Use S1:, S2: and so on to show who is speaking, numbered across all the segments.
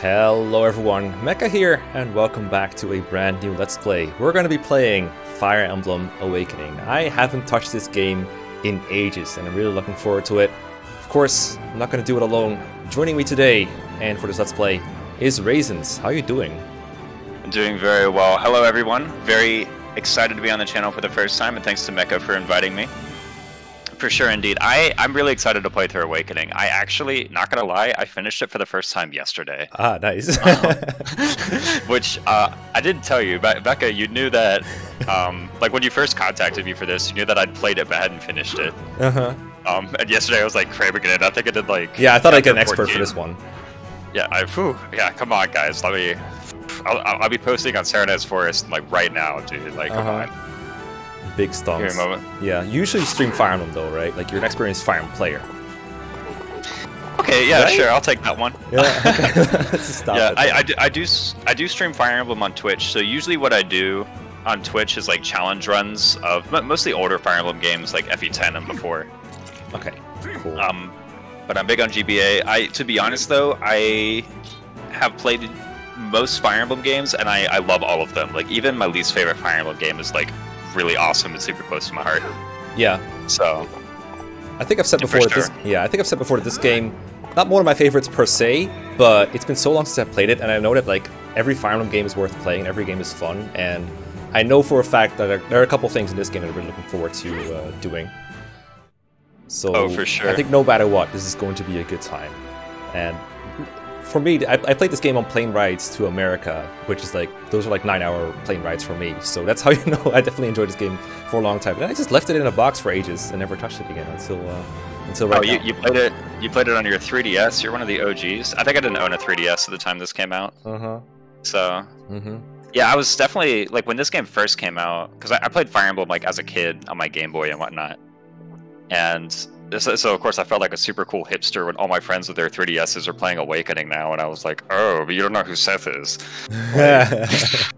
S1: Hello everyone, Mekkah here, and welcome back to a brand new Let's Play. We're going to be playing Fire Emblem Awakening. I haven't touched this game in ages, and I'm really looking forward to it. Of course, I'm not going to do it alone. Joining me today, and for this Let's Play, is Raisins. How are you doing?
S2: I'm doing very well. Hello everyone, very excited to be on the channel for the first time, and thanks to Mekkah for inviting me. For sure, indeed. I, I'm really excited to play through Awakening. I actually, not gonna lie, I finished it for the first time yesterday.
S1: Ah, nice.
S2: Um, which, uh, I didn't tell you, but Becca, you knew that, um, like when you first contacted me for this, you knew that I'd played it but hadn't finished it.
S1: uh-huh.
S2: Um, and yesterday I was like cramming it in. I think I did like...
S1: Yeah, I thought I'd get an expert for this one.
S2: Yeah, I, whew, yeah, come on, guys. Let me... I'll, I'll be posting on Serenes Forest, like, right now, dude. Like, come
S1: Uh-huh.
S2: on.
S1: Big
S2: Give me a moment.
S1: Yeah, you usually stream Fire Emblem though, right? Like you're an experienced Fire Emblem player.
S2: Okay, yeah,
S1: Right?
S2: sure, I'll take that one.
S1: Yeah. Stop
S2: yeah, I. I, do, I do I do stream Fire Emblem on Twitch. So usually what I do on Twitch is like challenge runs of mostly older Fire Emblem games like FE10 and before.
S1: Okay, cool.
S2: Um, but I'm big on GBA. I to be honest though, I have played most Fire Emblem games and I, I love all of them. Like even my least favorite Fire Emblem game is like really awesome and super close to my heart.
S1: yeah,
S2: So
S1: I think I've said before that this. Yeah, I think I've said before that this game, not one of my favorites per se, but it's been so long since I've played it, and I know that like every Fire Emblem game is worth playing, every game is fun, and I know for a fact that there, there are a couple things in this game that I'm really looking forward to uh, doing. So
S2: Oh, for sure.
S1: I think no matter what, this is going to be a good time, and for me, I, I played this game on plane rides to America, which is like those are like nine-hour plane rides for me. So that's how you know I definitely enjoyed this game for a long time. And I just left it in a box for ages and never touched it again until uh, until right
S2: oh, you,
S1: now.
S2: you played it you played it on your 3DS. You're one of the OGs. I think I didn't own a 3DS at the time this came out.
S1: Uh huh.
S2: So
S1: Mm-hmm.
S2: Yeah, I was definitely like when this game first came out because I, I played Fire Emblem like as a kid on my Game Boy and whatnot, and so, so of course I felt like a super cool hipster when all my friends with their 3DSs are playing Awakening now, and I was like, oh, but you don't know who Seth is.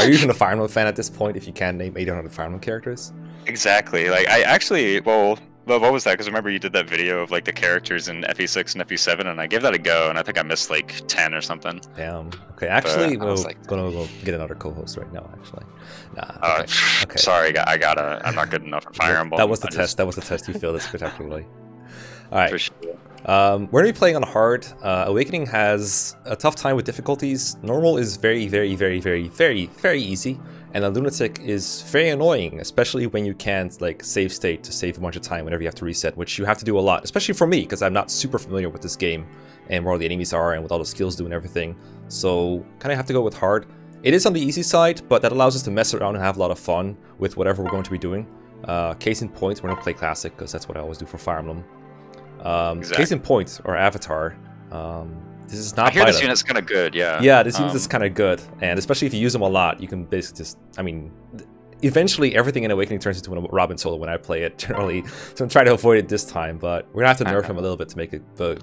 S1: Are you even a Fire Emblem fan at this point? If you can name 800 Fire Emblem characters.
S2: Exactly. Like I actually, well, well, what was that? Because remember you did that video of like the characters in FE6 and FE7, and I gave that a go, and I think I missed like 10 or something.
S1: Damn. Okay, actually, we're
S2: like-
S1: gonna go get another co-host right now. Actually, nah.
S2: Uh,
S1: Okay. okay.
S2: Sorry, I gotta. I'm not good enough at Fire Emblem.
S1: That was the
S2: I
S1: test.
S2: just-
S1: That was the test. You failed it spectacularly. All right.
S2: sure.
S1: Um, we're gonna be playing on hard. Uh, Awakening has a tough time with difficulties. Normal is very, very, very, very, very, very easy, and a lunatic is very annoying, especially when you can't like save state to save a bunch of time whenever you have to reset, which you have to do a lot, especially for me because I'm not super familiar with this game and where all the enemies are and what all the skills do and everything. So kind of have to go with hard. It is on the easy side, but that allows us to mess around and have a lot of fun with whatever we're going to be doing. Uh, case in point, we're gonna play classic because that's what I always do for Fire Emblem. Um, Case in point, or Avatar. Um, this is not
S2: I hear this unit's kind of good. Yeah.
S1: Yeah, this unit is
S2: Um,
S1: kind of good, and especially if you use them a lot, you can basically just. I mean, eventually everything in Awakening turns into a Robin solo when I play it generally, so I'm trying to avoid it this time. But we're gonna have to nerf him a little bit to make it vote.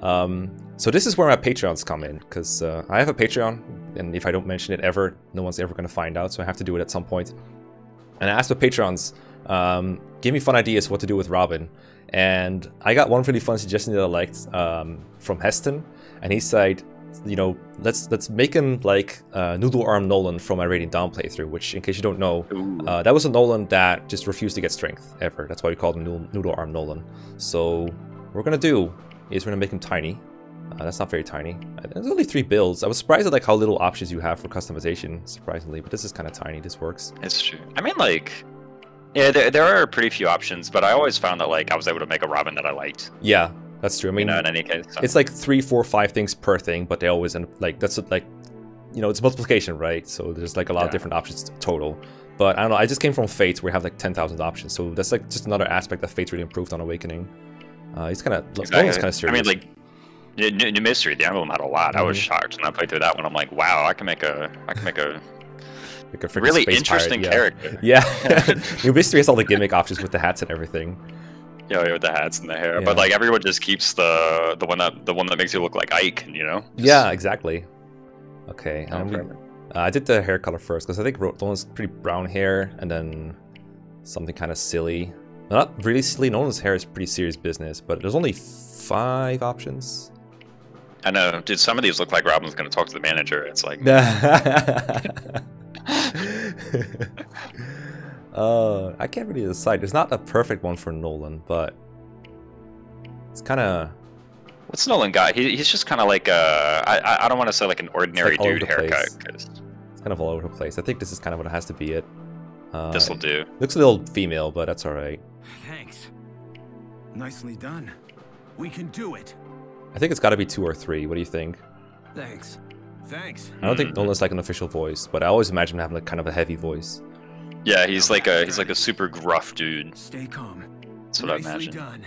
S1: Um, so this is where my Patreons come in because uh, I have a Patreon, and if I don't mention it ever, no one's ever gonna find out. So I have to do it at some point. And I asked the patrons, um, give me fun ideas what to do with Robin. And I got one really fun suggestion that I liked um, from Heston, and he said, you know, let's let's make him like uh, Noodle Arm Nolan from my Radiant Dawn playthrough. Which, in case you don't know, uh, that was a Nolan that just refused to get strength ever. That's why we called him Noodle, Noodle Arm Nolan. So what we're gonna do is we're gonna make him tiny. Uh, that's not very tiny. Uh, There's only three builds. I was surprised at like how little options you have for customization, surprisingly. But this is kind of tiny. This works.
S2: It's true. I mean, like, yeah, there, there are pretty few options, but I always found that like I was able to make a Robin that I liked.
S1: Yeah, that's true. I mean,
S2: in any case, so.
S1: it's like three, four, five things per thing, but they always end up like that's like, you know, it's multiplication, right? So there's like a lot of different options total. But I don't know. I just came from Fate where we have like ten thousand options, so that's like just another aspect that Fate's really improved on Awakening. Uh, he's kind of
S2: Exactly.
S1: kind of serious.
S2: I mean, like, New, New Mystery, the emblem had a lot. I was
S1: Mhm.
S2: shocked when I played through that one. I'm like, wow, I can make a, I can make a
S1: like a
S2: really interesting
S1: pirate,
S2: character.
S1: Yeah, yeah. New Mystery has all the gimmick options with the hats and everything.
S2: You know, with the hats and the hair,
S1: Yeah.
S2: but like everyone just keeps the the one that the one that makes you look like Ike. You know? Just-
S1: Yeah, exactly. Okay, um, we- uh, I did the hair color first because I think Ro- Nolan's pretty brown hair, and then something kind of silly. Not really silly. Nolan's hair is pretty serious business, but there's only five options.
S2: I know, dude. Some of these look like Robin's gonna talk to the manager. It's like,
S1: uh, I can't really decide. There's not a perfect one for Nolan, but it's kind of
S2: what's Nolan got? He, he's just kind of like uh, I I don't want to say like an ordinary
S1: all over
S2: dude
S1: haircut. place.
S2: haircut. 'cause
S1: it's kind of all over the place. I think this is kind of what it has to be it. Uh,
S2: this will do.
S1: looks a little female, but that's all right.
S3: Thanks. Nicely done. We can do it.
S1: I think it's got to be two or three. What do you think?
S3: Thanks. Thanks.
S1: I don't think
S2: Hmm.
S1: Nolan's like an official voice, but I always imagine him having like kind of a heavy voice.
S2: Yeah, he's like a he's like a super gruff dude.
S3: Stay calm.
S2: That's what I imagine.
S3: done.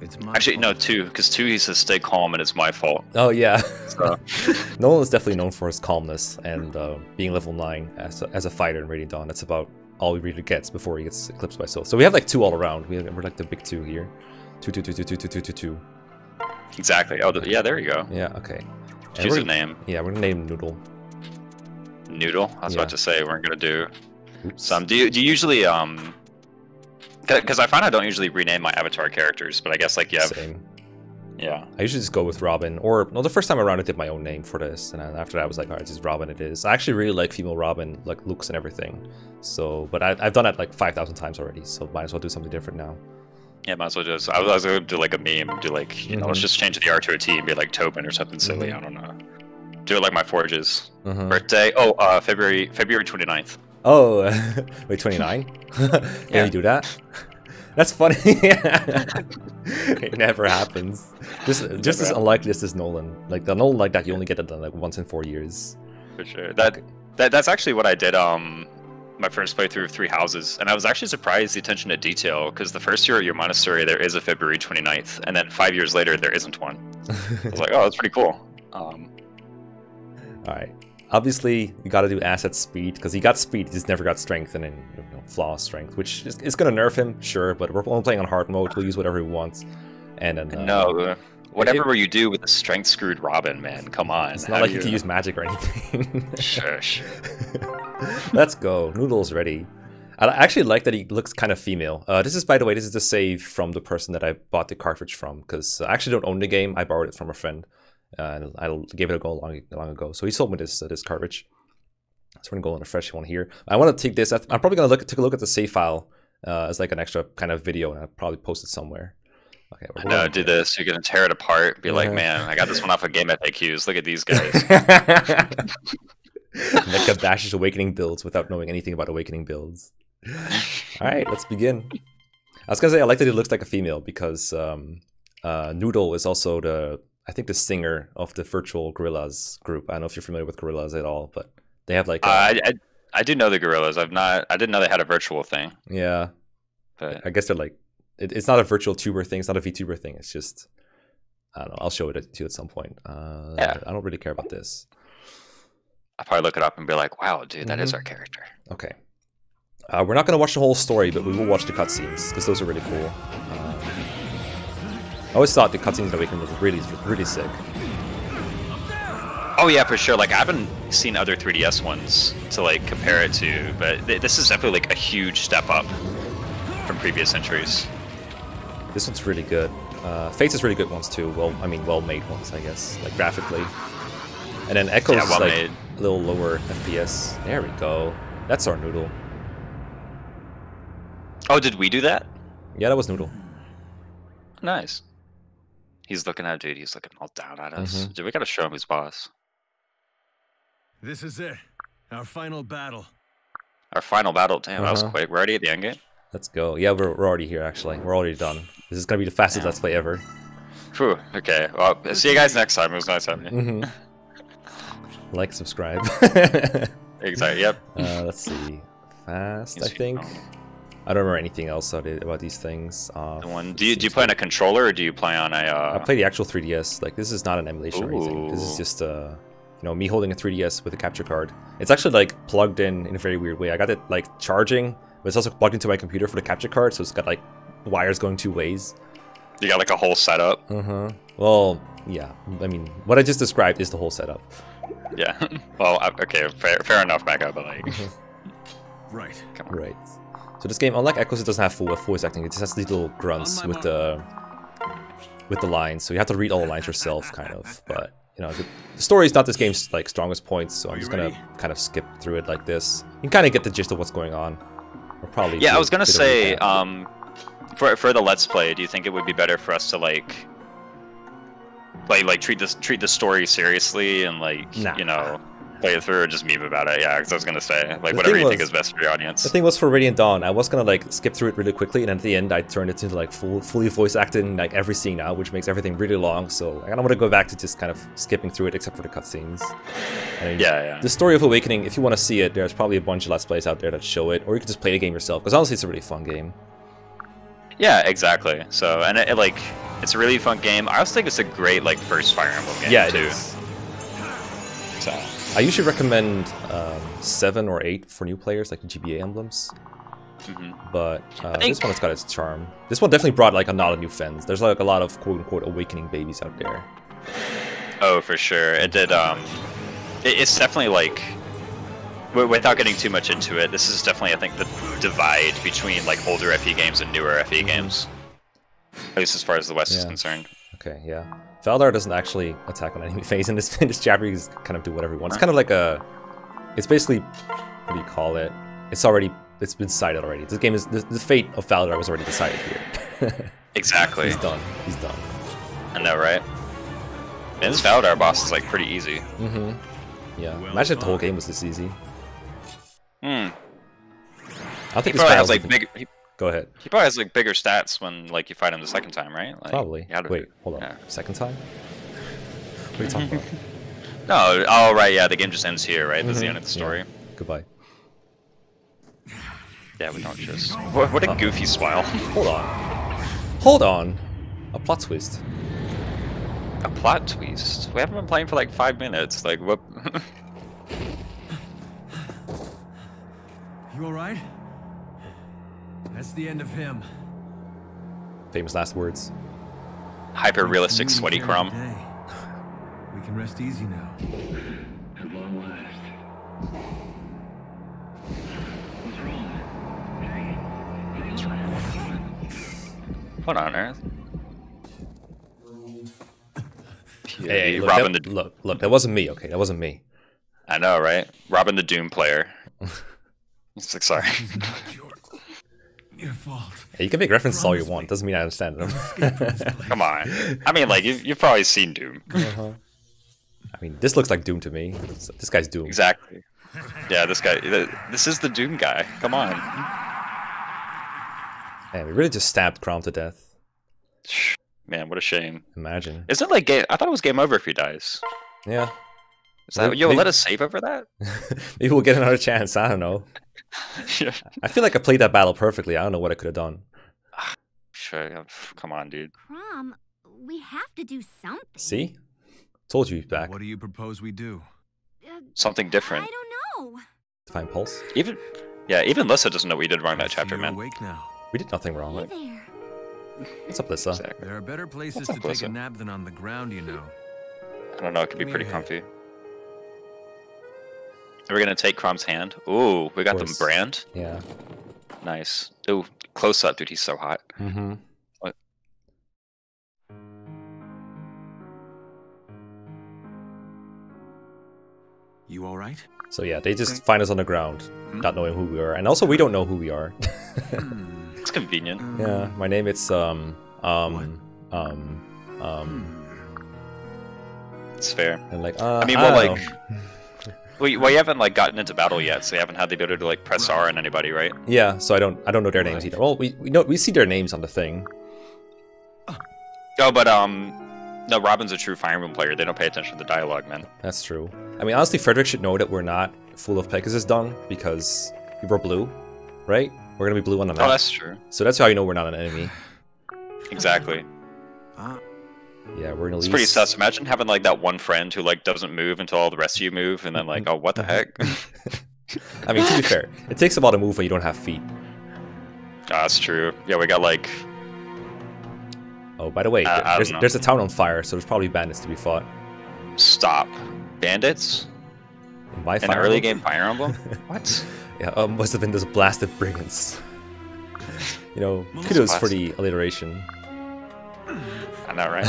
S3: It's my
S2: Actually, no, two, because two he says stay calm and it's my fault.
S1: Oh yeah,
S2: So
S1: Nolan is definitely known for his calmness and uh, being level nine as a, as a fighter in Radiant Dawn. That's about all he really gets before he gets eclipsed by Soul. So we have like two all around. We we're like the big two here. Two, two, two, two, two, two, two, two, two.
S2: exactly. Oh, th- yeah, there you go.
S1: Yeah. Okay.
S2: Choose a name.
S1: Yeah, we're gonna name Noodle.
S2: Noodle. I was
S1: Yeah.
S2: about to say we're gonna do
S1: Oops.
S2: Some. Do you do you usually um? Because I find I don't usually rename my avatar characters, but I guess like you have
S1: Same.
S2: yeah.
S1: I usually just go with Robin, or no, the first time around I did my own name for this, and after that I was like, all right, just Robin it is. I actually really like female Robin, like looks and everything. So, but I, I've done it like five thousand times already, so might as well do something different now.
S2: Yeah, might as well just. I was, I was gonna do like a meme, do like you know, let's
S1: Mhm.
S2: just change the R to a T and be like Tobin or something silly.
S1: Mhm.
S2: I don't know. Do it like my Forge's
S1: Mhm.
S2: birthday. Oh, uh, February February 29th.
S1: Oh, wait, twenty nine? Can
S2: Yeah.
S1: you do that? That's funny. it never happens. Just, just as
S2: happens.
S1: unlikely as this Nolan. Like the Nolan like that, you only get it done like once in four years.
S2: For sure. That, that that's actually what I did. Um, my first playthrough of Three Houses, and I was actually surprised the attention to detail because the first year at your monastery there is a February 29th, and then five years later there isn't one. I was like, oh, that's pretty cool. Um,
S1: All right. Obviously, you got to do asset speed because he got speed, he just never got strength and then you know, flaw strength, which is, is going to nerf him, sure. But we're only playing on hard mode. We'll use whatever we want. And then uh,
S2: no, whatever
S1: it-
S2: you do with the strength screwed Robin, man, come on.
S1: it's not like you can use magic or anything.
S2: Shush.
S1: Let's go. Noodle's ready. I I actually like that he looks kind of female. Uh, this is, by the way, this is the save from the person that I bought the cartridge from because I actually don't own the game. I borrowed it from a friend. And I gave it a go long, long ago. So he sold me this uh, this cartridge. So we're gonna go on a fresh one here. I want to take this. I'm probably gonna look take a look at the save file uh, as like an extra kind of video, and I'll probably post it somewhere. Okay.
S2: I
S1: we're
S2: know, do this. You're gonna tear it apart. Be like,
S1: Uh-huh.
S2: man, I got this one off of Game FAQs. Look at these guys.
S1: Mekkah bashes awakening builds without knowing anything about awakening builds. All right, let's begin. I was gonna say I like that it looks like a female because um, uh, Noodle is also the I think the singer of the Virtual Gorillaz group. I don't know if you're familiar with Gorillaz at all, but they have like a,
S2: Uh, I, I I do know the Gorillaz. I've not. I didn't know they had a virtual thing.
S1: yeah.
S2: But
S1: I guess they're like it, it's not a virtual tuber thing. It's not a VTuber thing. It's just I don't know. I'll show it to you at some point. Uh,
S2: Yeah.
S1: I don't really care about this.
S2: I'll probably look it up and be like, wow, dude, that is
S1: Mhm.
S2: our character.
S1: Okay. Uh, we're not going to watch the whole story, but we will watch the cutscenes because those are really cool. I always thought the cutscenes in Awakening was really, really sick.
S2: Oh yeah, for sure. Like I haven't seen other 3DS ones to like compare it to, but th- this is definitely like a huge step up from previous entries.
S1: This one's really good. Uh, Fates is really good ones too. Well, I mean, well-made ones, I guess, like graphically. And then Echoes
S2: Yeah,
S1: is
S2: well
S1: like
S2: made.
S1: a little lower FPS. There we go. That's our Noodle.
S2: Oh, did we do that?
S1: Yeah, that was Noodle.
S2: Nice. He's looking at dude. He's looking all down at us.
S1: Mhm.
S2: Dude, we gotta show him who's boss.
S3: This is it. Our final battle.
S2: Our final battle. Damn, that was
S1: Uh-huh.
S2: quick. We're already at the end game.
S1: Let's go. Yeah, we're, we're already here, actually. We're already done. This is going to be the fastest
S2: Yeah.
S1: Let's Play ever.
S2: Phew. Okay. Well, see you guys next time. It was nice having you.
S1: hmm like, subscribe.
S2: Exactly. Yep.
S1: Uh, let's see. Fast, I
S2: Yes,
S1: think. I don't remember anything else about it- about these things. Uh,
S2: The one. Do you do you play on a controller or do you play on a?
S1: I
S2: Uh...
S1: play the actual 3DS. Like this is not an emulation or anything. This is just uh, you know, me holding a 3DS with a capture card. It's actually like plugged in in a very weird way. I got it like charging, but it's also plugged into my computer for the capture card, so it's got like wires going two ways.
S2: You got like a whole setup.
S1: Uh huh. Well, yeah. I mean, what I just described is the whole setup.
S2: Yeah. well, okay. Fair, fair enough, Mekkah. But like,
S3: Right.
S2: come on.
S1: Right. So this game, unlike Echoes, it doesn't have full voice acting. It just has these little grunts with the with the lines, so you have to read all the lines yourself, kind of. But you know, the, the story is not this game's like strongest points, so I'm just gonna
S3: ready?
S1: kind of skip through it like this. You can kind of get the gist of what's going on. Or probably.
S2: Yeah, I was gonna
S1: a bit of
S2: say, um, for for the let's play, do you think it would be better for us to like, like like treat this treat the story seriously and like
S1: Nah.
S2: you know play it through or just meme about it? Yeah, because I was gonna say like
S1: The
S2: whatever you think is best for your audience.
S1: The thing was for Radiant Dawn, I was gonna like skip through it really quickly, and at the end I turned it into like full, fully voice acting like every scene now, which makes everything really long. So I kind of want to go back to just kind of skipping through it, except for the cutscenes. I mean,
S2: Yeah, yeah.
S1: The story of Awakening, if you want to see it, there's probably a bunch of let's plays out there that show it, or you can just play the game yourself. Because honestly, it's a really fun game.
S2: Yeah, exactly. So and it, it, like it's a really fun game. I also think it's a great like first Fire Emblem game
S1: yeah, it
S2: too.
S1: is.
S2: So
S1: I usually recommend um, seven or eight for new players, like the GBA emblems.
S2: mhm.
S1: But uh,
S2: think-
S1: this one has got its charm. This one definitely brought like a lot of new fans. There's like a lot of quote unquote awakening babies out there.
S2: Oh, for sure. It did. Um, it, it's definitely like, w- without getting too much into it, this is definitely, I think, the divide between like older FE games and newer FE games. At least as far as the West is
S1: Mm-hmm.
S2: Concerned.
S1: Okay, yeah. Validar doesn't actually attack on enemy phase in this in this chapter. He's kind of do whatever he wants. It's kind of like a. It's basically what do you call it? It's already it's been decided already. This game is the, the fate of Validar was already decided here.
S2: Exactly.
S1: He's done. He's done.
S2: I know, right? And this Validar boss is like pretty easy.
S1: Mm-hmm. Yeah.
S3: Well
S1: Imagine if the whole game was this easy.
S2: Hmm.
S1: I don't
S2: He
S1: think this
S2: probably has like
S1: even-
S2: big. He,
S1: Go ahead.
S2: he probably has like bigger stats when like you fight him the second time, right? Like,
S1: Probably.
S2: you gotta-
S1: Wait, hold on.
S2: yeah.
S1: Second time? What are you talking about?
S2: No. Oh, right. Yeah, the game just ends here, right? This is the
S1: Mhm,
S2: end of the
S1: yeah.
S2: story.
S1: Goodbye.
S2: Yeah, we don't just. What, what a
S1: Uh-oh.
S2: goofy smile.
S1: Hold on. Hold on. A plot twist.
S2: A plot twist. We haven't been playing for like five minutes. Like, what?
S3: You alright? That's the end of him.
S1: Famous last words.
S2: Hyper realistic sweaty crumb.
S3: the. We can rest easy now.
S4: At long last. What's wrong?
S2: What on earth?
S1: Hey,
S2: Yeah,
S1: look,
S2: Robin
S1: that,
S2: the.
S1: look, look, that wasn't me, okay? That wasn't me.
S2: I know, right? Robin the Doom player. It's like, sorry.
S3: Your, your fault.
S1: Hey, you can make references all you want. Doesn't mean I understand them.
S2: Come on. I mean, like, you've, you've probably seen Doom.
S1: Uh-huh. I mean, this looks like Doom to me. This guy's Doom.
S2: Exactly. Yeah, this guy. This is the Doom guy. Come on.
S1: Man, we really just stabbed Chrom to death.
S2: Man, what a shame.
S1: Imagine.
S2: Isn't it like game? I thought it was game over if he dies.
S1: Yeah.
S2: Is that
S1: Maybe-
S2: yo?
S1: maybe-
S2: Let us save over that.
S1: Maybe we'll get another chance. I don't know.
S2: Yeah.
S1: I feel like I played that battle perfectly. I don't know what I could have done.
S2: Sure. Come on, dude.
S5: Chrom, we have to do something.
S1: See? Told you back.
S3: What do you propose we do?
S5: Uh,
S2: Something different.
S5: I don't know.
S1: Divine Pulse?
S2: Even. Yeah, even Lissa doesn't know we did wrong that
S3: I see
S2: chapter, man.
S3: awake now.
S1: We did nothing wrong.
S5: Hey
S1: Right?
S5: there.
S1: What's up, Lissa?
S2: Exactly.
S3: There are better places
S2: up,
S3: to take
S2: Lissa?
S3: a nap than on the ground, you know.
S2: I don't know. It could be pretty
S3: ahead.
S2: comfy. Are we gonna take Chrom's hand? Ooh, we got the brand.
S1: Yeah.
S2: Nice. Ooh, close up, dude. He's so hot.
S1: Mm-hmm.
S2: What?
S3: You alright?
S1: So yeah, they just find us on the ground, not knowing who we are, and also we don't know who we are.
S3: Hmm.
S2: It's convenient.
S1: yeah, my name it's um um um um
S2: It's fair.
S1: and like uh,
S2: I mean,
S1: I
S2: well,
S1: don't
S2: like,
S1: know.
S2: we, well, you haven't like gotten into battle yet, so you haven't had the ability to like press R on anybody, right?
S1: yeah, so I don't I don't know their names either. Well, we we know we see their names on the thing.
S2: Oh, but um, no, Robin's a true Fire Emblem player. They don't pay attention to the dialogue, man.
S1: That's true. I mean, honestly, Frederick should know that we're not full of Pegasus dung because we're blue, right? We're gonna be blue on the map.
S2: Oh,
S1: map,
S2: that's true.
S1: so that's how you know we're not an enemy.
S2: Exactly.
S3: Ah,
S1: Yeah, we're gonna.
S2: It's pretty sus. Imagine having like that one friend who like doesn't move until all the rest of you move, and then like, oh, what the heck?
S1: I mean, to be fair, it takes a while to move when you don't have feet.
S2: Ah, that's true. Yeah, we got like
S1: Oh, by the way,
S2: Uh,
S1: there- there's, there's a town on fire, so there's probably bandits to be fought.
S2: stop bandits
S1: In my Fire
S2: early game Fire Emblem. what?
S1: Yeah, um, must have been those blasted brigands. You know, kudos for the alliteration.
S2: I know, right?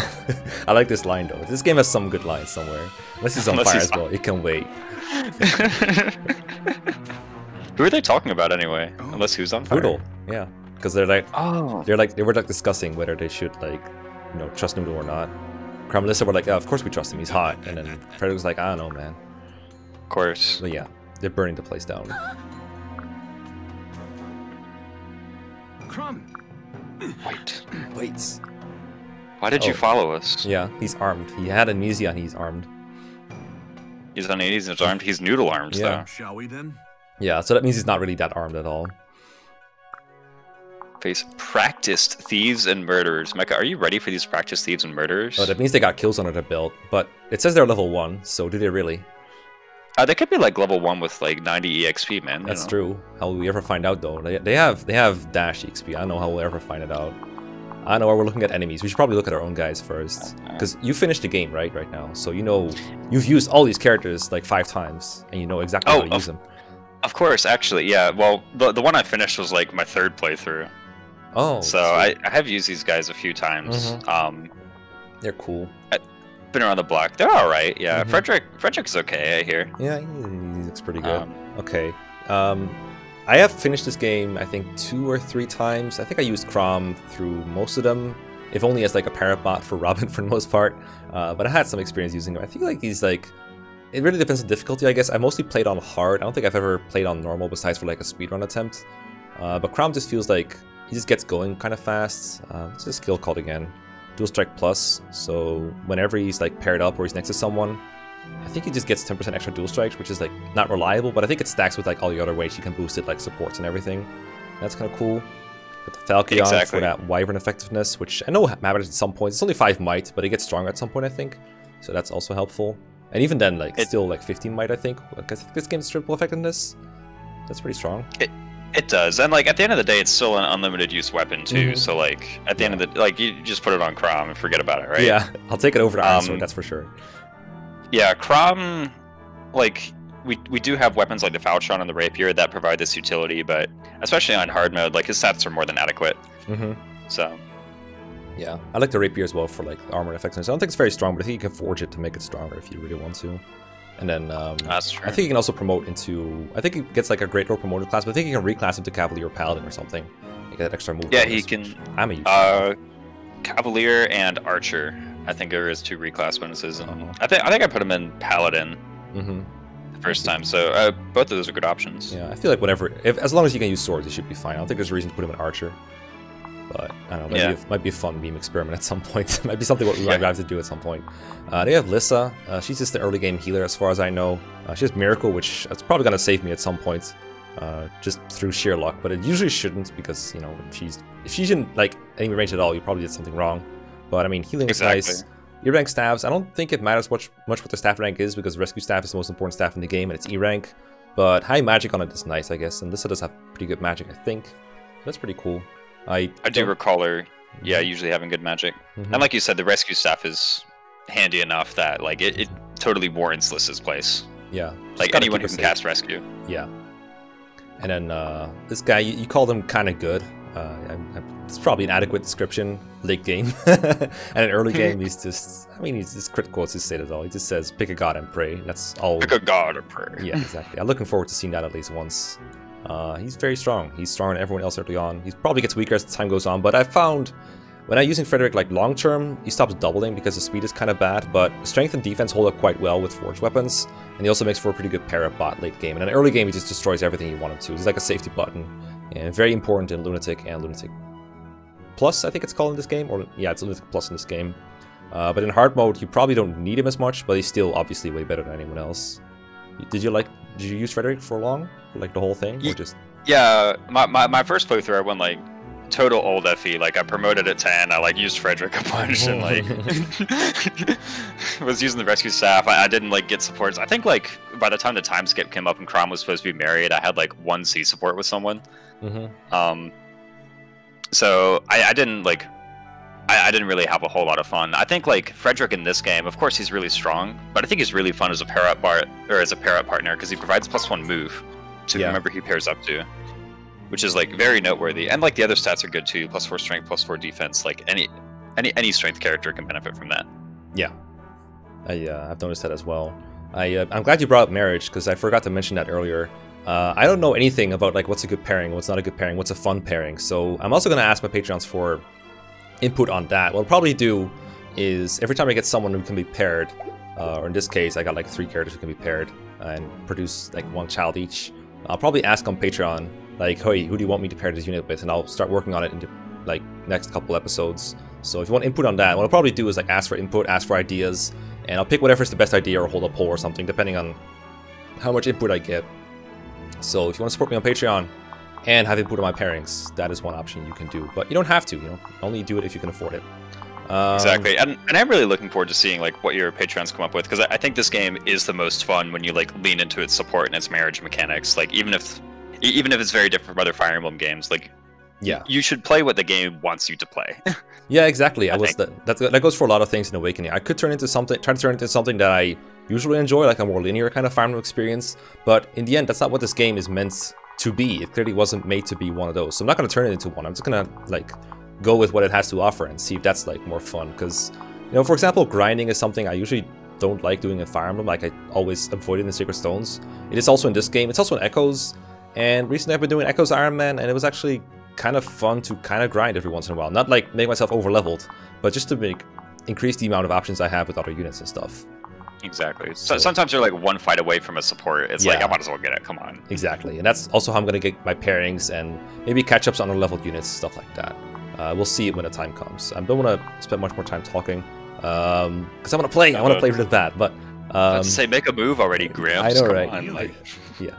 S1: I like this line though. This game has some good lines somewhere. Unless he's on
S2: Unless
S1: fire
S2: he's
S1: as well. It can wait.
S2: Who are they talking about anyway? Oh. Unless who's on fire?
S1: Noodle. Yeah. Because they're like
S2: Oh.
S1: they're like they were like discussing whether they should like you know trust Noodle or not. Crown Melissa were like, oh, of course we trust him, he's hot. And then Frederick was like, I don't know, man.
S2: Of course.
S1: But yeah, they're burning the place down.
S3: Chrom!
S2: Wait.
S1: Wait.
S2: Why did you
S1: Oh.
S2: follow us?
S1: Yeah, he's armed. He had amnesia and he's armed.
S2: He's on 80s and he's armed. He's noodle armed,
S1: Yeah.
S3: Shall we then?
S1: Yeah, so that means he's not really that armed at all.
S2: though. Face practiced thieves and murderers. Mekkah, are you ready for these practiced thieves and murderers?
S1: Oh, that means they got kills under their belt, but it says they're level 1, so do they really?
S2: Uh, they could be like level one with like 90 EXP, man. you
S1: That's
S2: know.
S1: true. How will we ever find out though? They, they have they have dash XP. I don't know how we'll ever find it out. I know we're looking at enemies. We should probably look at our own guys first. Because you finished the game, right, right now. So you know you've used all these characters like five times and you know exactly
S2: Oh,
S1: how to
S2: of-
S1: use them.
S2: Of course, actually, yeah. Well, the, the one I finished was like my third playthrough.
S1: Oh,
S2: so I, I have used these guys a few times.
S1: Mhm.
S2: Um,
S1: they're cool.
S2: been around the block. They're all right. Yeah,
S1: Mhm.
S2: Frederick Frederick's okay. I hear.
S1: Yeah, he, he looks pretty good.
S2: Um,
S1: Okay. Um, I have finished this game, I think, two or three times. I think I used Chrom through most of them, if only as like a parabot for Robin for the most part. Uh, but I had some experience using him. I feel like he's like. It really depends on difficulty, I guess. I mostly played on hard. I don't think I've ever played on normal besides for like a speedrun attempt. Uh, but Chrom just feels like he just gets going kind of fast. Uh, it's a skill called again. Dual Strike Plus. So whenever he's like paired up or he's next to someone, I think he just gets 10% extra dual strikes, which is like not reliable, but I think it stacks with like all the other ways you can boost it, like supports and everything. That's kind of cool. Got the Falchion
S2: Exactly.
S1: for that Wyvern effectiveness, which I know matters at some points. It's only 5 might, but it gets stronger at some point, I think. So that's also helpful. And even then, like,
S2: It-
S1: still like 15 might, I think. Think this game's triple effectiveness. That's pretty strong.
S2: It does, and like at the end of the day, it's still an unlimited use weapon too.
S1: Mhm.
S2: So like at the end of the like, you just put it on Chrom and forget about it, right?
S1: Yeah, I'll take it over to Iron
S2: Um,
S1: Sword, that's for sure.
S2: Yeah, Chrom, like we we do have weapons like the Falchion and the Rapier that provide this utility, but especially on hard mode, like his stats are more than adequate.
S1: hmm
S2: So
S1: Yeah, I like the Rapier as well for like armor effectiveness. I don't think it's very strong, but I think you can forge it to make it stronger if you really want to. And then um,
S2: that's true.
S1: I think you can also promote into. I think he gets like a Great Lord promoted class, but I think you can reclass him to Cavalier or Paladin or something. You get that extra move.
S2: yeah,
S1: bonus,
S2: he can.
S1: I'm a user.
S2: Uh, Cavalier and Archer. I think there is two reclass bonuses, and
S1: Uh-huh.
S2: I think I think I put him in Paladin
S1: hmm
S2: the first time. So uh, both of those are good options.
S1: Yeah, I feel like whatever. If as long as you can use swords, it should be fine. I don't think there's a reason to put him in Archer. But I don't know. Might,
S2: Yeah.
S1: be, a, might be a fun meme experiment at some point. might be something what we
S2: Yeah.
S1: might have to do at some point. Uh, they have Lissa. Uh, she's just the early game healer, as far as I know. Uh, she has Miracle, which is probably gonna save me at some point, uh, just through sheer luck. But it usually shouldn't because you know if she's if she's in like any range at all, you probably did something wrong. But I mean, healing is nice. E rank staffs. I don't think it matters much much what the staff rank is because rescue staff is the most important staff in the game and it's E rank. But high magic on it is nice, I guess. And Lissa does have pretty good magic, I think. That's pretty cool. I
S2: I do recall her, yeah, usually having good magic.
S1: Mhm.
S2: And like you said, the rescue staff is handy enough that like it, it totally warrants Lissa's place.
S1: yeah.
S2: Like anyone who can
S1: safe.
S2: cast rescue.
S1: Yeah. And then uh, this guy, you, you called him kind of good. Uh, I, I, it's probably an adequate description. Late game, and an early game, he's just. I mean, he's just crit quotes his state at all. He just says, "Pick a god and pray." That's all.
S2: Pick a god or prayer.
S1: Yeah, exactly. I'm looking forward to seeing that at least once. Uh, he's very strong. He's stronger than everyone else early on. He probably gets weaker as time goes on, but I found when I'm using Frederick like long term, he stops doubling because the speed is kind of bad, but strength and defense hold up quite well with forged weapons, and he also makes for a pretty good para bot late game. And in early game, he just destroys everything you want him to. He's like a safety button, and very important in Lunatic and Lunatic Plus, I think it's called in this game, or yeah, it's Lunatic Plus in this game. Uh, but in hard mode, you probably don't need him as much, but he's still obviously way better than anyone else. Did you like? Did you use Frederick for long, like the whole thing, or just?
S2: Yeah, my, my, my first playthrough, I went like total old FE. Like I promoted it to 10. I like used Frederick a bunch and like was using the rescue staff. I, I didn't like get supports. I think like by the time the time skip came up and Chrom was supposed to be married, I had like one C support with someone.
S1: Mm-hmm.
S2: Um, so I, I didn't like. I, I didn't really have a whole lot of fun. I think like Frederick in this game, of course he's really strong, but I think he's really fun as a pair up bar or as a pair up partner because he provides plus one move to
S1: Yeah.
S2: whomever he pairs up to, which is like very noteworthy. And like the other stats are good too: plus four strength, plus four defense. Like any any any strength character can benefit from that.
S1: Yeah, I, uh, I've noticed that as well. I, uh, I'm glad you brought up marriage because I forgot to mention that earlier. Uh, I don't know anything about like what's a good pairing, what's not a good pairing, what's a fun pairing. So I'm also gonna ask my patrons for input on that. What I'll probably do is every time I get someone who can be paired, uh, or in this case, I got like three characters who can be paired and produce like one child each. I'll probably ask on Patreon like, hey, who do you want me to pair this unit with? And I'll start working on it in the like next couple episodes. So if you want input on that, what I'll probably do is like ask for input, ask for ideas, and I'll pick whatever's the best idea or hold a poll or something, depending on how much input I get. So if you want to support me on Patreon and have input on my pairings, that is one option you can do. But you don't have to, you know, only do it if you can afford it. Um,
S2: Exactly, and, and I'm really looking forward to seeing like what your patrons come up with because I, I think this game is the most fun when you like lean into its support and its marriage mechanics. Like even if even if it's very different from other Fire Emblem games, like
S1: Yeah.
S2: you should play what the game wants you to play.
S1: Yeah, exactly. I,
S2: I
S1: was that, that that goes for a lot of things in Awakening. I could turn into something, try to turn into something that I usually enjoy, like a more linear kind of Fire Emblem experience. But in the end, that's not what this game is meant to be. It clearly wasn't made to be one of those. So I'm not going to turn it into one. I'm just going to like go with what it has to offer and see if that's like more fun. Because you know, for example, grinding is something I usually don't like doing in Fire Emblem. Like I always avoid it in Sacred Stones. It is also in this game. It's also in Echoes. And recently I've been doing Echoes Iron Man, and it was actually kind of fun to kind of grind every once in a while. Not like make myself over leveled, but just to make increase the amount of options I have with other units and stuff.
S2: exactly. So,
S1: So-
S2: sometimes you're like one fight away from a support. It's like I might as well get it. Come on.
S1: Exactly, and that's also how I'm gonna get my pairings and maybe catch ups on other leveled units, stuff like that. Uh, we'll see it when the time comes. I don't want to spend much more time talking because I want to play. I want to play with that, but um,
S2: Let's say make a move already, Gramps.
S1: I know, right?
S2: on, like-
S1: yeah.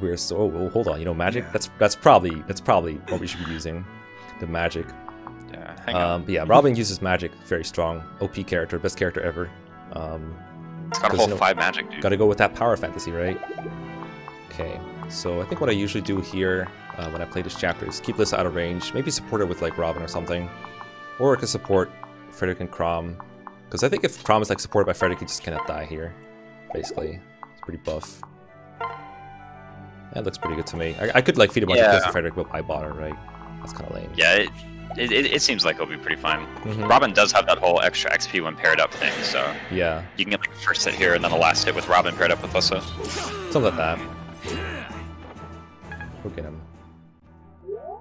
S1: We're so. Oh, hold on. You know, magic. That's that's probably that's probably what we should be using. The magic.
S2: yeah, hang on.
S1: Um, but yeah, Robin uses magic very strong. OP character, best character ever. Um,
S2: It's got a whole
S1: you know,
S2: five magic, dude.
S1: Gotta go with that power fantasy, right? Okay, so I think what I usually do here uh, when I play this chapter is keep this out of range. Maybe support it with like Robin or something. Or I could support Frederick and Chrom. Because I think if Chrom is like supported by Frederick, he just cannot die here. Basically. It's pretty buff. That looks pretty good to me. I, I could like feed a bunch of kills to Frederick, but I bought her, right? That's kind of lame.
S2: Yeah, it, it, it, seems like it'll be pretty fun.
S1: Mhm.
S2: Robin does have that whole extra XP when paired up thing, so
S1: Yeah,
S2: you can get like a first hit here and then a last hit with Robin paired up with Lissa.
S1: something like that. We'll get him.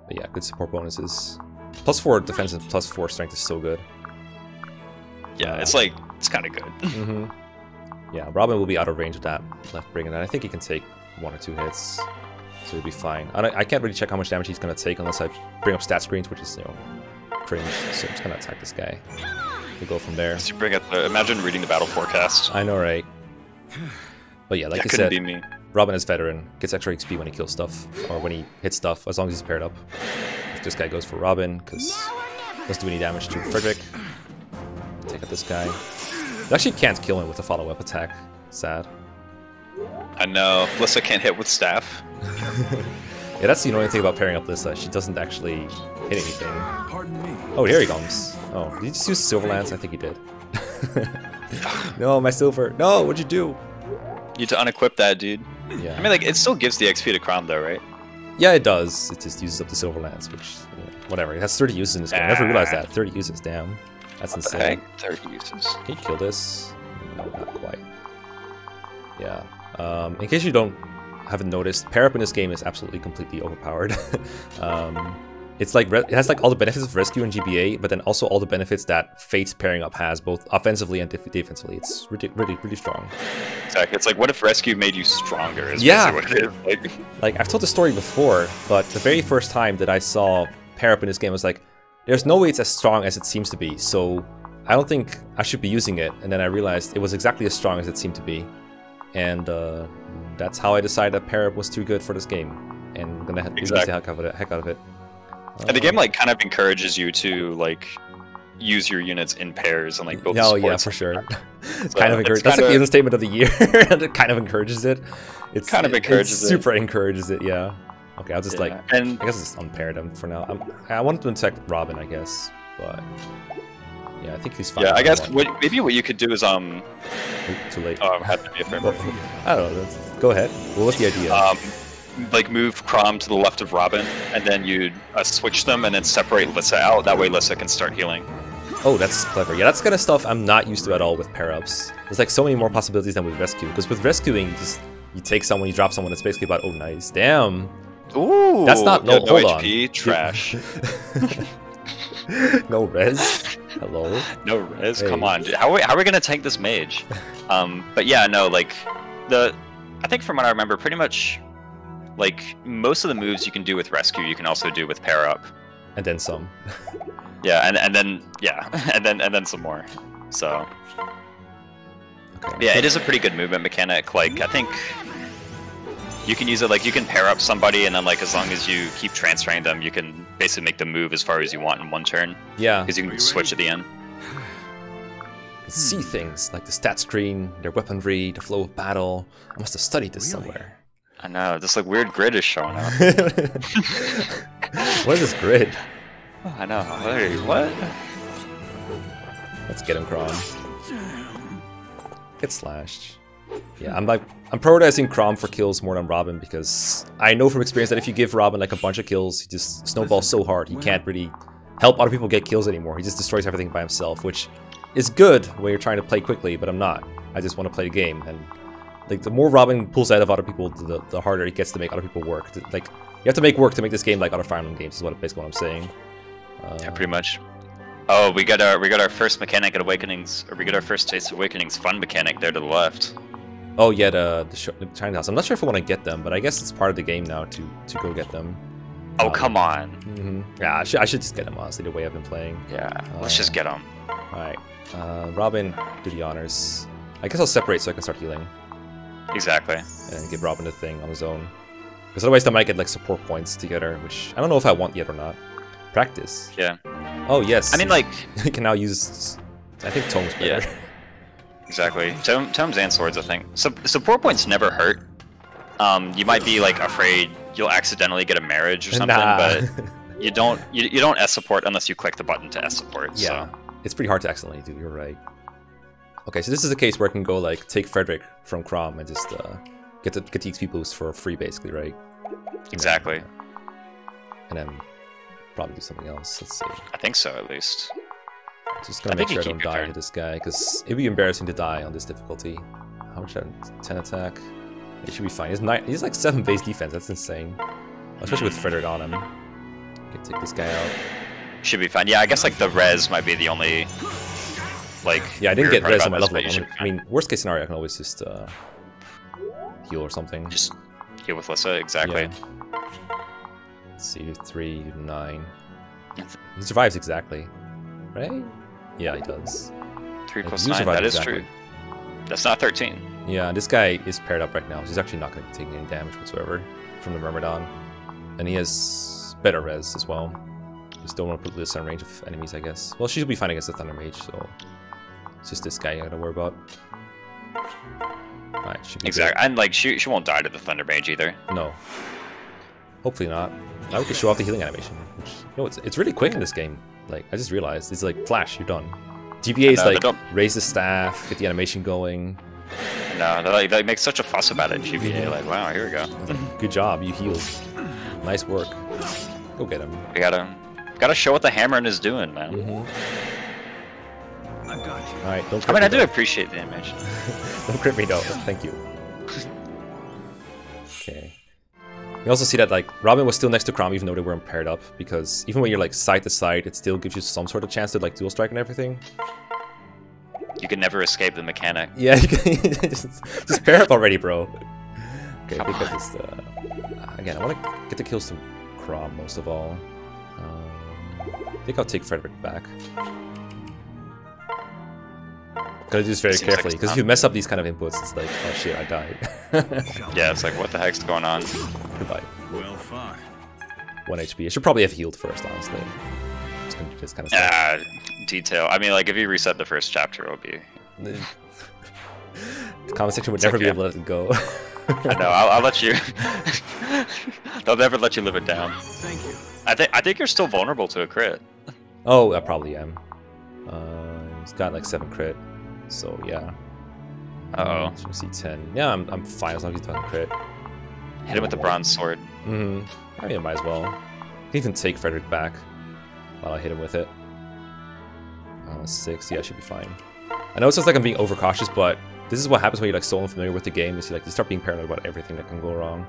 S1: But yeah, good support bonuses. Plus four defense and plus four strength is so good.
S2: Yeah, it's like it's kind of good.
S1: hmm Yeah, Robin will be out of range of that left bring, and I think he can take one or two hits, so he'll be fine. I, I can't really check how much damage he's gonna take unless I bring up stat screens, which is you know cringe. So I'm just gonna attack this guy. We'll go from there.
S2: You bring up the, imagine reading the battle forecast.
S1: I know, right? But yeah, like
S2: that
S1: I said,
S2: be me.
S1: Robin is veteran, gets extra XP when he kills stuff, or when he hits stuff, as long as he's paired up. This guy goes for Robin, because doesn't do any damage to Frederick. Take out this guy. You actually can't kill him with a follow-up attack. Sad.
S2: I know. Lissa can't hit with staff.
S1: Yeah, that's the annoying thing about pairing up Lissa. She doesn't actually hit anything.
S3: Pardon me.
S1: Oh, here he comes. Oh, did you just use Silver Lance? I think he did. no, my silver. No, what'd you do?
S2: You need to unequip that, dude.
S1: Yeah.
S2: I mean, like, it still gives the XP to Chrom, though, right?
S1: Yeah, it does. It just uses up the Silver Lance, which, you whatever. It has 30 uses in this game. I never ah. realized that. 30 uses, damn. That's
S2: What the
S1: insane.
S2: heck? 30 uses.
S1: Can you kill this? No, not quite. Yeah. Um, in case you don't haven't noticed, pair up in this game is absolutely completely overpowered. um, it's like re- it has like all the benefits of rescue and GBA, but then also all the benefits that Fate's pairing up has, both offensively and def- defensively. It's really, really, really strong.
S2: Exactly. It's like, what if Rescue made you stronger? Is
S1: Yeah.
S2: what it is. Like,
S1: Like I've told the story before, but the very first time that I saw pair up in this game, I was like, "There's no way it's as strong as it seems to be." So I don't think I should be using it. And then I realized it was exactly as strong as it seemed to be, and uh, that's how I decided that pair up was too good for this game, and I'm gonna the
S2: Exactly.
S1: heck out of it. Heck out of it.
S2: and the
S1: Uh,
S2: game, like, kind of encourages you to, like, use your units in pairs and, like, build
S1: Oh yeah, for sure. it's
S2: So
S1: kind of
S2: it's
S1: encourage- That's
S2: kinda-
S1: the understatement of the year. it kind of encourages it. It's
S2: Kind of encourages
S1: it.
S2: it.
S1: Super encourages it. Yeah. Okay, I'll just like
S2: and
S1: I guess it's unpaired him for now. I'm, I wanted to attack Robin, I guess, but yeah, I think he's fine.
S2: yeah, I guess what, maybe what you could do is um.
S1: Too late.
S2: um have to be a
S1: Well, I don't know. Go ahead. What was the idea?
S2: Um, like move Chrom to the left of Robin, and then you'd uh, switch them, and then separate Lissa out. That way, Lissa can start healing.
S1: Oh, that's clever. Yeah, that's kind of stuff I'm not used to at all with pair-ups. There's like so many more possibilities than with rescue. Because with rescuing, you just you take someone, you drop someone. It's basically about oh nice, damn.
S2: Ooh,
S1: That's not- no,
S2: no,
S1: hold on.
S2: HP, trash.
S1: no res. Hello.
S2: No res,
S1: Hey.
S2: come on. How are, we, how are we gonna tank this mage? Um, but yeah, no, like the, I think from what I remember, pretty much, like most of the moves you can do with rescue, you can also do with pair up.
S1: And then some.
S2: Yeah, and and then yeah, and then and then some more. So
S1: Okay.
S2: yeah, it is a pretty good movement mechanic. Like I think you can use it like you can pair up somebody, and then like as long as you keep transferring them, you can basically make them move as far as you want in one turn
S1: Yeah.
S2: because you can switch at the end.
S1: see things like the stat screen, their weaponry, the flow of battle. I must have studied this
S3: Really?
S1: somewhere.
S2: I know this like weird grid is showing up.
S1: what is this grid?
S2: I know. Hey, what?
S1: Let's get him, Chrom. Get slashed. Yeah, I'm like I'm prioritizing Chrom for kills more than Robin because I know from experience that if you give Robin like a bunch of kills, he just snowballs so hard he can't really help other people get kills anymore. He just destroys everything by himself, which is good when you're trying to play quickly, but I'm not. I just want to play the game and like the more Robin pulls out of other people, the, the harder it gets to make other people work. Like you have to make work to make this game like other Fire Emblem games. Is what basically what I'm saying. Uh,
S2: Yeah, pretty much. Oh, we got our we got our first mechanic at Awakenings, or we got our first taste of Awakenings fun mechanic there to the left.
S1: Oh yeah, the the, the House. I'm not sure if I want to get them, but I guess it's part of the game now to to go get them.
S2: Oh
S1: Um,
S2: come on.
S1: hmm Yeah, I should, I should just get them honestly. The way I've been playing.
S2: Yeah, let's just
S1: Uh,
S2: get them.
S1: All right, uh, Robin, do the honors. I guess I'll separate so I can start healing
S2: Exactly.
S1: and give Robin the thing on his own. Because otherwise, they might get like support points together, which I don't know if I want yet or not. Practice.
S2: Yeah.
S1: Oh yes.
S2: I mean, like,
S1: you can now use. I think Tome's better.
S2: Yeah. exactly. Tome, tomes and swords, I think. So, support points never hurt. Um, you might be like afraid you'll accidentally get a marriage or something,
S1: Nah.
S2: but you don't. You, you don't S support unless you click the button to S support.
S1: Yeah,
S2: So.
S1: it's pretty hard to accidentally do. You're right. Okay, so this is a case where I can go like take Frederick from Chrom and just uh, get the get the XP boost for free, basically, right?
S2: Exactly.
S1: And then probably do something else. Let's see.
S2: I think so, at least.
S1: Just gonna
S2: I
S1: make sure I don't die
S2: turn.
S1: to this guy because it'd be embarrassing to die on this difficulty. How much? that- Ten attack. It should be fine. He's nine. He's like seven base defense. That's insane. Especially with Frederick on him. Okay, take this guy out.
S2: Should be fine. Yeah, I guess like the res might be the only like.
S1: Yeah, I didn't get res on my level. I mean, worst case scenario, I can always just uh, heal or something.
S2: just heal with Lissa. Exactly.
S1: Yeah. Let's see, three, nine. He survives exactly, right? Yeah, he does.
S2: Three
S1: Yeah,
S2: nine. That is
S1: exactly.
S2: true. That's not thirteen.
S1: Yeah, this guy is paired up right now. He's actually not going to be taking any damage whatsoever from the Myrmidon. And he has better res as well. Just don't want to put this in range of enemies, I guess. Well, she'll be fine against the Thunder Mage, so it's just this guy I gotta worry about. Alright, should be good.
S2: Exactly. And like she she won't die to the Thunder Mage either.
S1: No. Hopefully not. Now we can show off the healing animation. Which, you know, it's, it's really quick in this game. Like, I just realized. It's like, flash, you're done. GBA is
S2: know,
S1: like,
S2: don't-
S1: raise the staff, get the animation going.
S2: No, they like they make such a fuss about it in GBA. Like, wow, here we go.
S1: Good job, you healed. Nice work. Go get him.
S2: We gotta gotta show what the hammering is doing, man.
S1: Mm-hmm.
S3: I've got you.
S1: Alright, don't
S2: I
S1: crit
S2: mean, I do
S1: though.
S2: appreciate the animation.
S1: Don't crit me though. Thank you. You also see that like Robin was still next to Chrom even though they weren't paired up because even when you're like side to side, it still gives you some sort of chance to like dual strike and everything.
S2: You can never escape the mechanic.
S1: Yeah, you can just, just pair up already, bro. Okay, I think I
S2: Come
S1: uh, again I want to get the kills to Chrom most of all. Um, I think I'll take Frederick back. Gotta do this very
S2: Seems
S1: carefully
S2: it's
S1: because if you mess up these kind of inputs, it's like, oh shit, I died.
S2: Yeah, it's like what the heck's going on?
S1: Goodbye.
S3: Well fought.
S1: One HP. I should probably have healed first, honestly. Just gonna do kind of stuff.
S2: Ah, detail. I mean, like if you reset the first chapter, it'll be.
S1: The comment section would
S2: It's
S1: never be
S2: okay.
S1: able to let it go.
S2: I know. I'll, I'll let you. They'll never let you live it down.
S3: Thank you.
S2: I think I think you're still vulnerable to a crit.
S1: Oh, I probably am. Uh, he's got like seven crit, so yeah.
S2: Uh-oh.
S1: Should see ten. Yeah, I'm, I'm fine as long as he doesn't crit.
S2: Hit him with the bronze sword.
S1: Mm-hmm. I mean, I might as well. I can even take Frederick back while I hit him with it. Uh, six, yeah, I should be fine. I know it sounds like I'm being overcautious, but this is what happens when you're like so unfamiliar with the game. Is you like you start being paranoid about everything that can go wrong.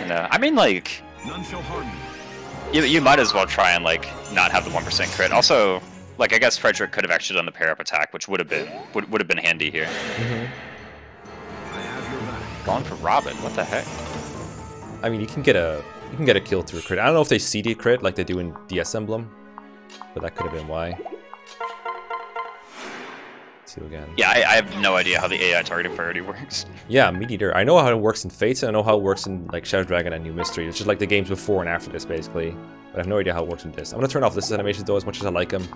S2: You know, I mean, like,
S3: None shall harm me.
S2: you, you might as well try and like not have the one percent crit. Also, like, I guess Frederick could have actually done the pair up attack, which would have been would, would have been handy here. Mm-hmm.
S3: I have your back.
S2: Going for Robin, what the heck?
S1: I mean, you can get a you can get a kill through a crit. I don't know if they CD crit like they do in DS Emblem, but that could have been why. Again.
S2: Yeah, I, I have no idea how the AI targeting priority works.
S1: Yeah, me neither. I know how it works in Fates, and I know how it works in like Shadow Dragon and New Mystery. It's just like the games before and after this, basically. But I have no idea how it works in this. I'm gonna turn off this animation though, as much as I like them.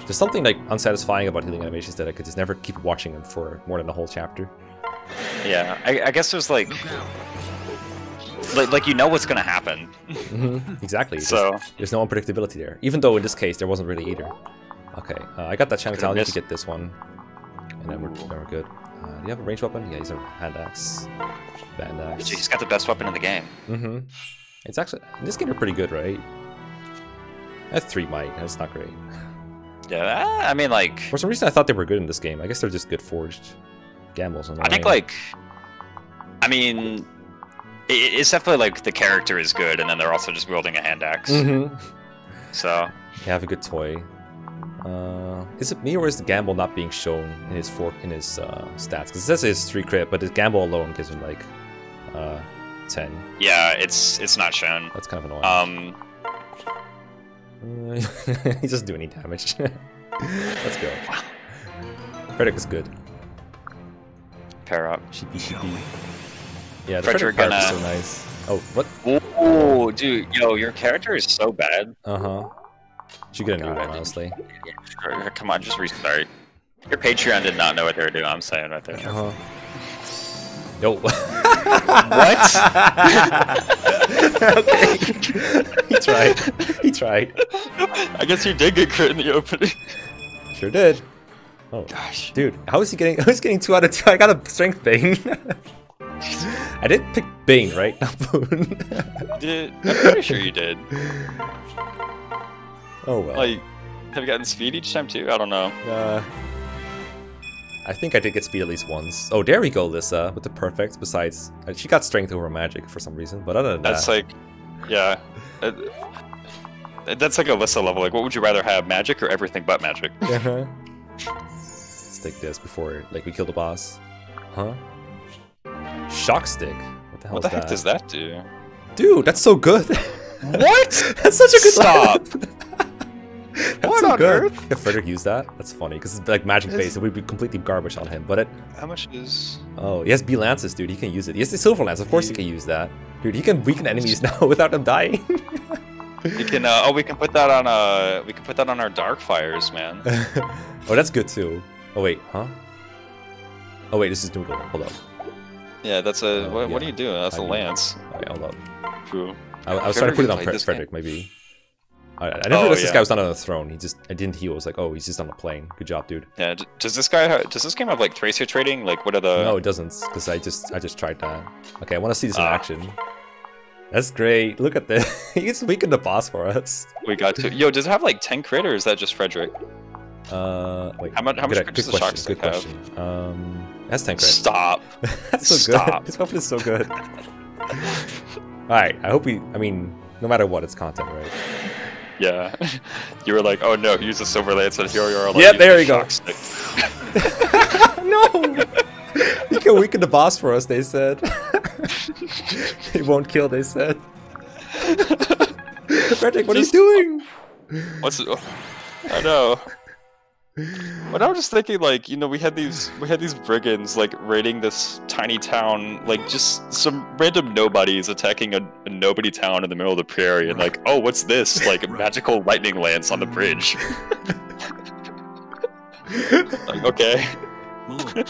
S1: There's something like unsatisfying about healing animations that I could just never keep watching them for more than a whole chapter.
S2: Yeah, I, I guess there's like, like, like you know what's gonna happen.
S1: Mhm, Exactly.
S2: So-
S1: just- there's no unpredictability there. Even though in this case there wasn't really either. Okay, uh, I got that channel
S2: Could've.
S1: I need to get this one, and then we're, then we're good. Uh, do you have a ranged weapon? Yeah, he's a hand axe, band axe.
S2: He's got the best weapon in the game.
S1: Mm-hmm. It's actually in this game they're pretty good, right? That's three might. That's not great.
S2: Yeah, I mean, like,
S1: For some reason, I thought they were good in this game. I guess they're just good forged. Gambles.
S2: I think like, I mean, it's definitely like the character is good, and then they're also just wielding a hand axe.
S1: Mm-hmm.
S2: So
S1: You have a good toy. Uh, is it me or is the gamble not being shown in his four in his uh, stats? Because it says it's three crit, but his gamble alone gives him like uh, ten.
S2: yeah, it's it's not shown.
S1: That's kind of annoying.
S2: Um,
S1: Uh, he doesn't do any damage. Let's go. Frederick is good.
S2: pair up.
S1: Sheepy
S3: Shall
S1: sheepy.
S3: we?
S1: Yeah, the
S2: Frederick
S1: Frederick part is so nice. Oh, what?
S2: Oh, dude, yo, your character is so bad.
S1: Uh huh. Should get a new
S2: God.
S1: one, honestly.
S2: Come on, just restart. Your Patreon did not know what they were doing. I'm saying right there.
S1: Uh huh. Yo. okay. he tried. He tried.
S2: I guess you did get crit in the opening.
S1: Sure did. Oh,
S2: Gosh.
S1: dude, how is he getting? How is he getting two out of two? I got a strength Bane. I did pick Bane, right? Not Boon.
S2: Did, I'm pretty sure you did.
S1: Oh well.
S2: Like, have you gotten speed each time too? I don't know.
S1: Uh, I think I did get speed at least once. Oh, there we go, Lissa, with the perfect. Besides, uh, she got strength over magic for some reason, but other than
S2: That's
S1: that, that's
S2: like, yeah. Uh, that's like a Lissa level. Like, what would you rather have, magic or everything but magic?
S1: uh-huh. Let's take this before, like, we kill the boss. Huh? Shock stick. What the hell
S2: What the heck
S1: that?
S2: does that do?
S1: Dude, that's so good.
S2: What?
S1: that's such a good
S2: Stop.
S1: That's
S2: What on
S1: good.
S2: earth?
S1: If Frederick used that, that's funny because it's like magic based. It would be completely garbage on him. But it,
S2: How much is?
S1: oh, he has B lances, dude. He can use it. He has the silver lance. Of course, he can use that, dude. He can weaken enemies now without them dying.
S2: We can. Uh, oh, we can put that on. Uh, we can put that on our dark fires, man.
S1: oh, that's good too. Oh wait, huh? Oh wait, this is noodle. Hold up.
S2: Yeah, that's a.
S1: Oh,
S2: what, what are you doing? That's a
S1: I mean-
S2: lance.
S1: Okay, hold up.
S2: True.
S1: I, I was
S2: Have
S1: trying to put it on Fre-
S2: this
S1: Frederick, maybe. I, I never
S2: Oh,
S1: realized this guy was not on a throne. He just, I didn't heal. I was like, oh, he's just on a plane. Good job, dude.
S2: Yeah. Does this guy? Ha- does this game have like tracer trading? Like, what are the?
S1: no, it doesn't, because I just, I just tried that. Okay, I want to see this in
S2: Ah.
S1: action. That's great. Look at this. He's weakened the boss for us.
S2: We got to. Yo, does it have like ten crit or is that just Frederick?
S1: Uh, wait.
S2: How much- how much
S1: good,
S2: does the
S1: question. Good
S2: stick have?
S1: question. Um, that's ten crit.
S2: Stop.
S1: That's so
S2: Stop.
S1: good. His weapon is so good. All right. I hope we. I mean, no matter what, it's content, right?
S2: Yeah. you were like, oh no, use the silver lance, and here you are. Like,
S1: Yep, there
S2: the
S1: you go. no. You can weaken the boss for us. They said. he won't kill. They said. Frederick, what are you doing?
S2: Uh, what's? Uh, I know. But I was just thinking, like, you know, we had these we had these brigands like raiding this tiny town, like just some random nobodies attacking a, a nobody town in the middle of the prairie, and like, oh, what's this? Like a magical lightning lance on the bridge. like, okay.
S3: Oh,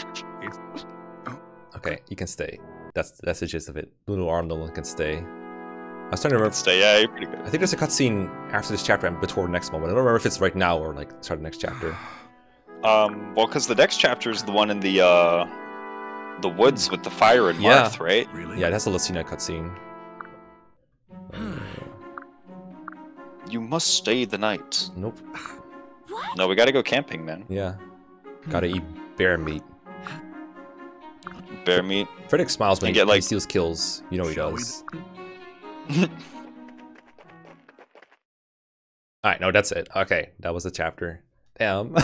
S1: okay, you can stay. That's that's the gist of it. Little arm, no one can stay. I was trying to remember.
S2: Stay, yeah, you're pretty good.
S1: I think there's a cutscene after this chapter and before the next moment. I don't remember if it's right now or like start of the next chapter.
S2: Um, well, because the next chapter is the one in the uh, the woods with the fire and
S1: Yeah.
S2: Marth, right?
S3: Really?
S1: Yeah, it has a Lucina cutscene.
S2: You must stay the night.
S1: Nope.
S5: What?
S2: No, we gotta go camping, man.
S1: Yeah. Gotta eat bear meat.
S2: Bear meat.
S1: Frederick smiles when he,
S2: get, like-
S1: he steals kills. You know he does. Alright, no, that's it. Okay, that was the chapter. Damn.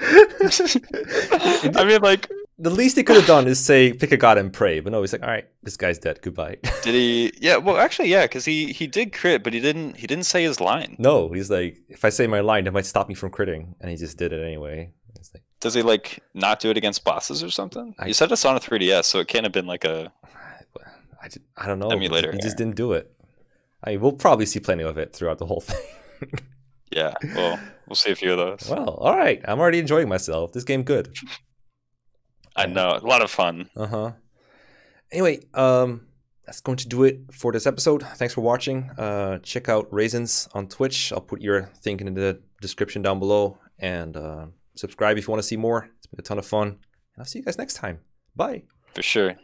S2: I mean, like,
S1: the least he could have done is say, pick a god and pray. But no, he's like, alright, this guy's dead. Goodbye.
S2: did he? Yeah. Well, actually, yeah, because he he did crit, but he didn't he didn't say his line.
S1: no, he's like, if I say my line, it might stop me from critting. And he just did it anyway. Like,
S2: Does he like not do it against bosses or something?
S1: I-
S2: You said it's on a 3DS, so it can't have been like a.
S1: I, just, I don't know.
S2: Emulator,
S1: He just didn't do it. I mean, we'll probably see plenty of it throughout the whole thing.
S2: Yeah. Well, we'll see a few of those.
S1: well, all right. I'm already enjoying myself. This game good.
S2: I know, a lot of fun.
S1: Uh huh. Anyway, um, that's going to do it for this episode. Thanks for watching. Uh, check out Raisins on Twitch. I'll put your thing in the description down below, and uh, subscribe if you want to see more. It's been a ton of fun. And I'll see you guys next time. Bye.
S2: For sure.